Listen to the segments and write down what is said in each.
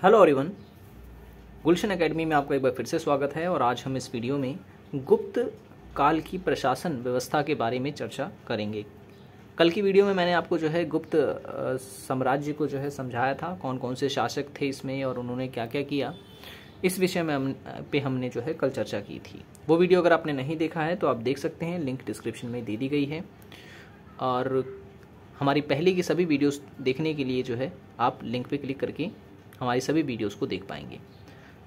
Hello everyone गुलशन academy में आपका एक बार फिर से स्वागत है और आज हम इस वीडियो में गुप्त काल की प्रशासन व्यवस्था के बारे में चर्चा करेंगे। कल की वीडियो में मैंने आपको जो है गुप्त साम्राज्य को जो है समझाया था कौन कौन से शासक थे इसमें और उन्होंने क्या क्या। किया इस विषय में हम, पे हमने जो है कल चर्चा की थी। वो वीडियो अगर आपने नहीं देखा है तो आप देख सकते हैं लिंक डिस्क्रिप्शन में दे दी गई है। और हमारी पहले की सभी वीडियोस देखने के लिए जो है आप लिंक पे क्लिक करके हमारी सभी वीडियोस को देख पाएँगे।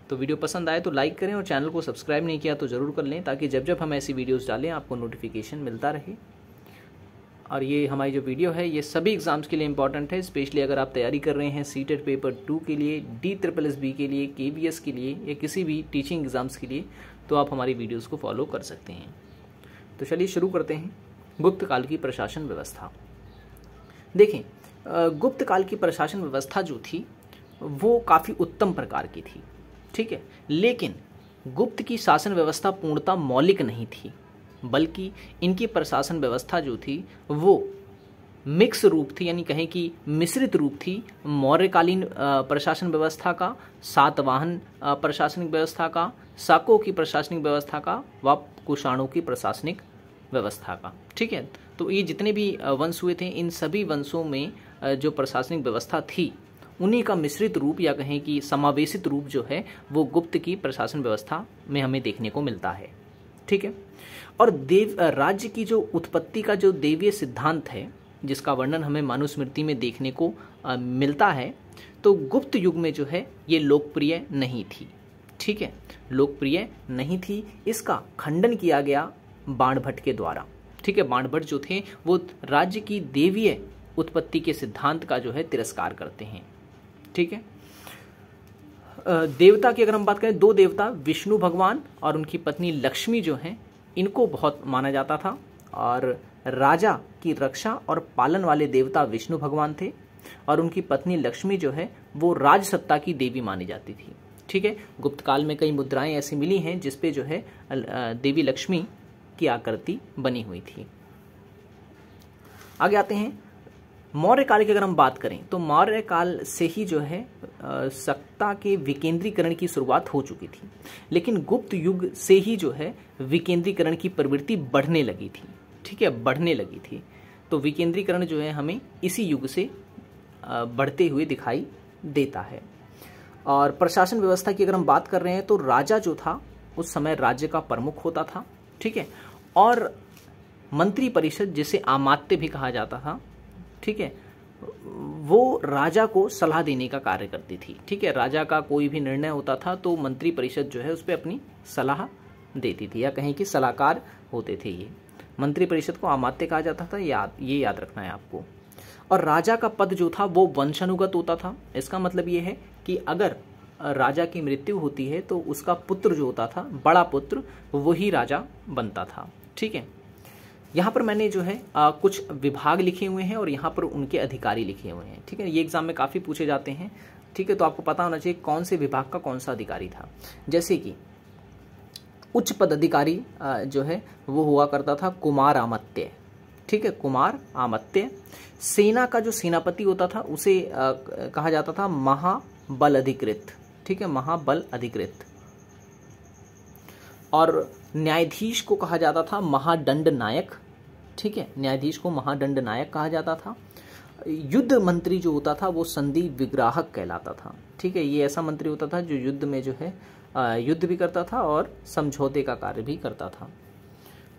तो वीडियो पसंद आए तो लाइक करें और चैनल को सब्सक्राइब नहीं किया तो ज़रूर कर लें ताकि जब जब हम ऐसी वीडियोस डालें आपको नोटिफिकेशन मिलता रहे। और ये हमारी जो वीडियो है, ये सभी एग्ज़ाम्स के लिए इंपॉर्टेंट है। स्पेशली अगर आप तैयारी कर रहे हैं सीटेट पेपर टू के लिए डी ट्रिपल एस बी के लिए के बी एस के लिए या किसी भी टीचिंग एग्ज़ाम्स के लिए तो आप हमारी वीडियोस को फॉलो कर सकते हैं। तो चलिए शुरू करते हैं। गुप्त काल की प्रशासन व्यवस्था। देखें गुप्त काल की प्रशासन व्यवस्था जो थी वो काफ़ी उत्तम प्रकार की थी, ठीक है? लेकिन गुप्त की शासन व्यवस्था पूर्णतः मौलिक नहीं थी, बल्कि इनकी प्रशासन व्यवस्था जो थी, वो मिक्स रूप थी, यानी कहें कि मिश्रित रूप थी मौर्यकालीन प्रशासन व्यवस्था का, सातवाहन प्रशासनिक व्यवस्था का, साको की प्रशासनिक व्यवस्था का, व कुषाणों की प्रशासनिक व्यवस्था का, ठीक है? तो ये जितने भी वंश हुए थे, इन सभी वंशों में जो प्रशासनिक व्यवस्था थी उन्हीं का मिश्रित रूप या कहें कि समावेशित रूप जो है वो गुप्त की प्रशासन व्यवस्था में हमें देखने को मिलता है। ठीक है? और देव राज्य की जो उत्पत्ति का जो देवीय सिद्धांत है जिसका वर्णन हमें मानुस्मृति में देखने को अ, मिलता है तो गुप्त युग में जो है ये लोकप्रिय नहीं थी। ठीक है? लोकप्रिय नहीं थी। इसका खंडन किया गया बाणभट्ट के द्वारा। ठीक है? बाणभट्ट जो थे वो राज्य की देवीय उत्पत्ति के सिद्धांत का जो है तिरस्कार करते हैं। ठीक है? देवता की अगर हम बात करें, दो देवता, विष्णु भगवान और उनकी पत्नी लक्ष्मी जो हैं, इनको बहुत माना जाता था। और राजा की रक्षा और पालन वाले देवता विष्णु भगवान थे और उनकी पत्नी लक्ष्मी जो है, वो राजसत्ता की देवी मानी जाती थी। ठीक है? गुप्त काल में कई मुद्राएँ ऐसी मिली हैं जिसपे जो है देवी लक्ष्मी की आकृति बनी हुई थी। आगे आते हैं। मौर्य काल की अगर हम बात करें तो मौर्य काल से ही जो है सत्ता के विकेंद्रीकरण की शुरुआत हो चुकी थी। लेकिन गुप्त युग से ही जो है, विकेंद्रीकरण की प्रवृत्ति बढ़ने लगी थी। ठीक है, बढ़ने लगी थी। तो विकेंद्रीकरण जो है, हमें इसी युग से बढ़ते हुए दिखाई देता है। और प्रशासन व्यवस्था की अगर हम बात कर रहे हैं तो राजा जो था, उस समय राज्य का प्रमुख होता था। ठीक है, और मंत्री परिषद जिसे आमात्य भी कहा जाता था ठीक है? वो राजा को सलाह देने का कार्य करती थी। ठीक है? राजा का कोई भी निर्णय होता था तो मंत्री परिषद जो है उस पर अपनी सलाह देती थी या कहें कि सलाहकार होते थे ये। मंत्री परिषद को आमात्य कहा जाता था, याद, ये याद रखना है आपको। और राजा का पद जो था वो वंशानुगत होता था। इसका मतलब ये है कि अगर राजा की मृत्यु होती है तो उसका पुत्र जो होता था, बड़ा पुत्र, वही राजा बनता था। ठीक है? यहाँ पर मैंने जो है आ, कुछ विभाग लिखे हुए हैं और यहाँ पर उनके अधिकारी लिखे हुए हैं। ठीक है ये एग्ज़ाम में काफ़ी पूछे जाते हैं। ठीक है तो आपको पता होना चाहिए कौन से विभाग का कौन सा अधिकारी था। जैसे कि उच्च पद अधिकारी जो है वो हुआ करता था कुमार आमत्य। ठीक है कुमार आमत्य। सेना का जो सेनापति होता था उसे आ, कहा जाता था महाबल अधिकृत। ठीक है महाबल अधिकृत। और न्यायाधीश को कहा जाता था महादंड नायक। ठीक है, न्यायाधीश को महादंड नायक कहा जाता था। युद्ध मंत्री जो होता था, वो संधि विग्राहक कहलाता था। ठीक है, ये ऐसा मंत्री होता था जो युद्ध में जो है युद्ध भी करता था और समझौते का कार्य भी करता था।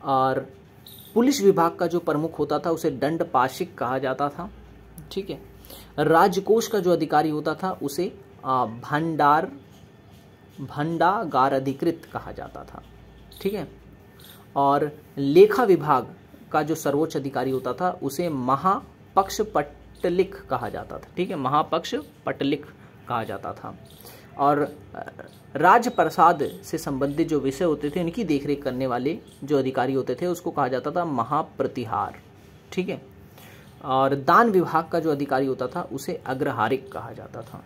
और पुलिस विभाग का जो प्रमुख होता था, उसे दंड पाशिक कहा जाता था। ठीक है, राजकोष का जो अधिकारी होता था, उसे भंडार भंडागार अधिकृत कहा जाता था। ठीक है? और लेखा विभाग का जो सर्वोच्च अधिकारी होता था, उसे महापक्ष पटलिक कहा जाता था। ठीक है? महापक्ष पटलिक कहा जाता था। और राजप्रसाद से संबंधित जो विषय होते थे, उनकी देखरेख करने वाले जो अधिकारी होते थे, उसको कहा जाता था महाप्रतिहार। ठीक है? और दान विभाग का जो अधिकारी होता था, उसे अग्रहारिक कहा जाता था।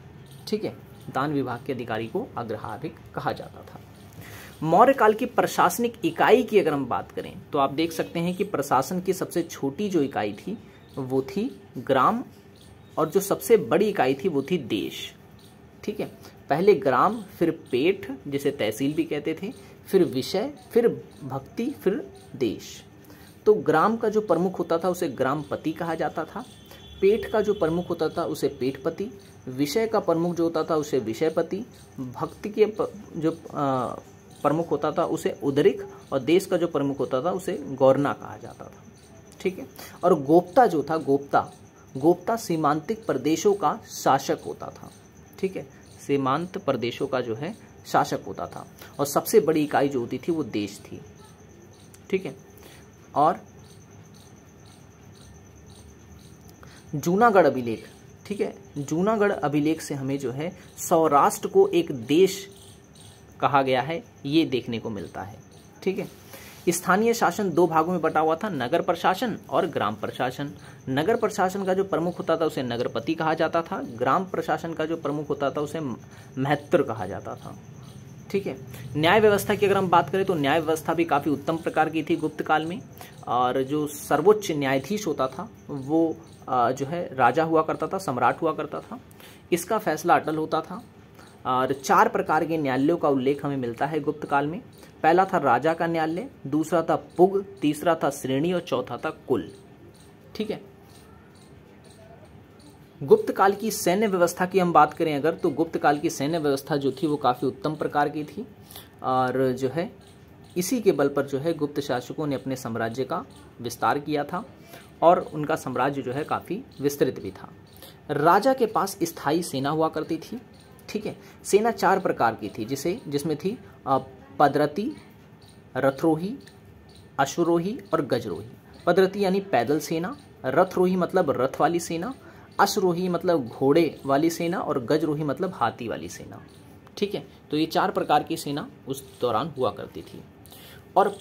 ठीक है? दान विभाग के अधिकारी को अग्रहारिक कहा जाता था। मौर्य काल की प्रशासनिक इकाई की अगर हम बात करें तो आप देख सकते हैं कि प्रशासन की सबसे छोटी जो इकाई थी, वो थी ग्राम, और जो सबसे बड़ी इकाई थी, वो थी देश। ठीक है? पहले ग्राम, फिर पेठ, जिसे तहसील भी कहते थे, फिर विषय, फिर भक्ति, फिर देश। तो ग्राम का जो प्रमुख होता था, उसे ग्रामपति कहा जाता था। पेठ का जो प्रमुख होता था उसे पेटपति, विषय का प्रमुख जो होता था उसे विषयपति, भक्ति के जो प्रमुख होता था उसे उदरिक और देश का जो प्रमुख होता था उसे गौरना कहा जाता था। ठीक है? और गोप्ता जो था, गोप्ता गोप्ता सीमांतिक प्रदेशों का शासक होता था। ठीक है? सीमांत प्रदेशों का जो है शासक होता था। और सबसे बड़ी इकाई जो होती थी वो देश थी। ठीक है? और जूनागढ़ अभिलेख। ठीक है? जूनागढ़ अभिलेख से हमें जो है सौराष्ट्र को एक देश कहा गया है, ये देखने को मिलता है। ठीक है? स्थानीय शासन दो भागों में बटा हुआ था, नगर प्रशासन और ग्राम प्रशासन। नगर प्रशासन का जो प्रमुख होता था, उसे नगरपति कहा जाता था। ग्राम प्रशासन का जो प्रमुख होता था, उसे महत्तर कहा जाता था। ठीक है? न्याय व्यवस्था की अगर हम बात करें तो न्याय व्यवस्था भी काफ़ी उत्तम प्रकार की थी गुप्त काल में। और जो सर्वोच्च न्यायाधीश होता था, वो जो है, राजा हुआ करता था, सम्राट हुआ करता था। इसका फैसला अटल होता था। और चार प्रकार के न्यायालयों का उल्लेख हमें मिलता है गुप्त काल में। पहला था राजा का न्यायालय, दूसरा था पुग, तीसरा था श्रेणी और चौथा था कुल। ठीक है? गुप्त काल की सैन्य व्यवस्था की हम बात करें अगर तो गुप्त काल की सैन्य व्यवस्था जो थी वो काफ़ी उत्तम प्रकार की थी। और जो है, इसी के बल पर जो है गुप्त शासकों ने अपने साम्राज्य का विस्तार किया था और उनका साम्राज्य जो है काफ़ी विस्तृत भी था। राजा के पास स्थायी सेना हुआ करती थी, ठीक है? सेना चार प्रकार की थी, जिसे, जिसमें थी पदरती, रथरोही, अश्वरोही और गजरोही। पदरती यानी पैदल सेना, रथरोही मतलब रथ वाली सेना अश्वरोही मतलब घोड़े वाली सेना और गजरोही मतलब हाथी वाली सेना। ठीक है? तो ये चार प्रकार की सेना उस दौरान हुआ करती थी। और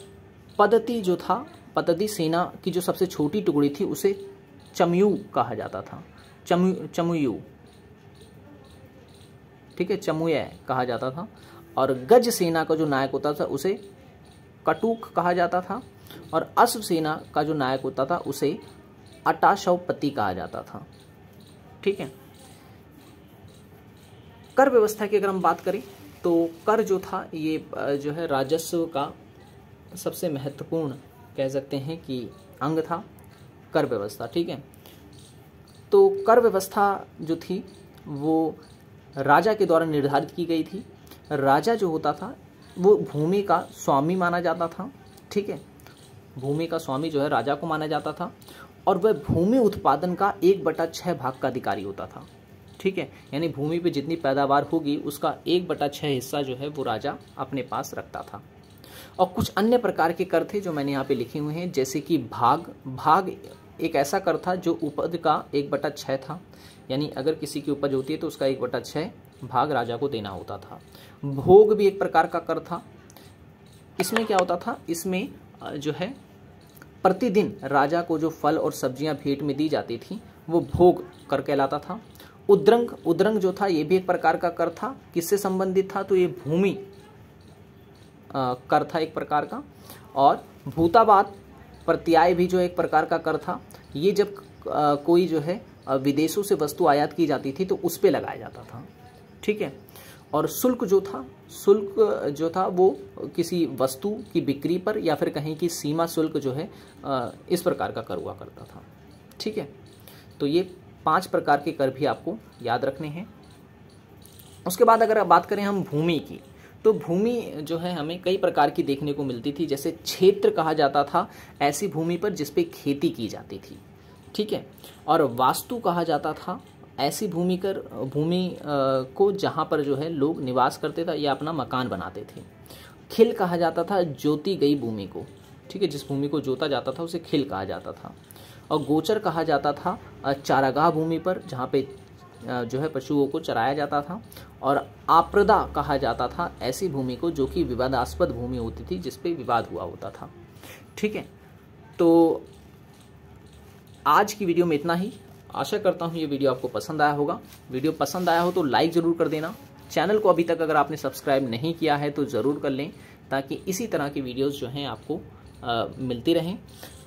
पद्धति जो था पद्धति सेना की जो सबसे छोटी टुकड़ी थी, उसे चमयू कहा जाता था। चमू चमुयू। ठीक है? चमुय कहा जाता था। और गज सेना का जो नायक होता था, उसे कटुक कहा जाता था। और अश्व सेना का जो नायक होता था, उसे अटाशवपति कहा जाता था। ठीक है? कर व्यवस्था की अगर हम बात करें तो कर जो था, ये जो है राजस्व का सबसे महत्वपूर्ण कह सकते हैं कि अंग था, कर व्यवस्था, ठीक है? तो कर व्यवस्था जो थी, वो राजा के द्वारा निर्धारित की गई थी। राजा जो होता था, वो भूमि का स्वामी माना जाता था, ठीक है? भूमि का स्वामी जो है राजा को माना जाता था। और वह भूमि उत्पादन का एक बटा छः भाग का अधिकारी होता था। ठीक है? यानी भूमि पे जितनी पैदावार होगी, उसका एक बटा छः हिस्सा जो है वो राजा अपने पास रखता था। और कुछ अन्य प्रकार के कर थे जो मैंने यहाँ पे लिखे हुए हैं, जैसे कि भाग। भाग एक ऐसा कर था जो उपज का एक बटा छः था। यानी अगर किसी की उपज होती है तो उसका एक बटा छः भाग राजा को देना होता था। भोग भी एक प्रकार का कर था। इसमें क्या होता था? इसमें जो है प्रतिदिन राजा को जो फल और सब्ज़ियाँ भेंट में दी जाती थी वो भोग कर कहलाता था। उद्रंग उद्रंग जो था ये भी एक प्रकार का कर था। किससे संबंधित था? तो ये भूमि कर था एक प्रकार का। और भूताबाद प्रत्याय भी जो एक प्रकार का कर था। ये जब आ, कोई जो है विदेशों से वस्तु आयात की जाती थी तो उस पर लगाया जाता था। ठीक है? और शुल्क जो था, शुल्क जो था वो किसी वस्तु की बिक्री पर या फिर कहीं की सीमा शुल्क जो है इस प्रकार का कर हुआ करता था। ठीक है? तो ये पाँच प्रकार के कर भी आपको याद रखने हैं। उसके बाद अगर बात करें हम भूमि की तो भूमि जो है हमें कई प्रकार की देखने को मिलती थी। जैसे क्षेत्र कहा जाता था, ऐसी भूमि पर जिसपे खेती की जाती थी। ठीक है? और वास्तु कहा जाता था ऐसी भूमि कर, भूमि को जहाँ पर जो है लोग निवास करते थे या अपना मकान बनाते थे। खिल कहा जाता था जोती गई भूमि को। ठीक है, जिस भूमि को जोता जाता था, उसे खिल कहा जाता था। और गोचर कहा जाता था चारागाह भूमि पर, जहाँ पे जो है पशुओं को चराया जाता था। और आप्रदा कहा जाता था, ऐसी भूमि को जो कि विवादास्पद भूमि होती थी, जिस पे विवाद हुआ होता था। ठीक है तो आज की वीडियो में इतना ही। आशा करता हूँ ये वीडियो आपको पसंद आया होगा। वीडियो पसंद आया हो तो लाइक ज़रूर कर देना। चैनल को अभी तक अगर आपने सब्सक्राइब नहीं किया है तो ज़रूर कर लें ताकि इसी तरह की वीडियोज़ जो हैं आपको आ, मिलती रहें।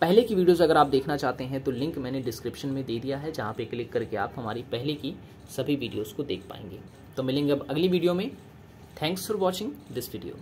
पहले की वीडियोज़ अगर आप देखना चाहते हैं तो लिंक मैंने डिस्क्रिप्शन में दे दिया है जहाँ पे क्लिक करके आप हमारी पहले की सभी वीडियोज़ को देख पाएँगे। तो मिलेंगे अब अगली वीडियो में। Thanks for watching this video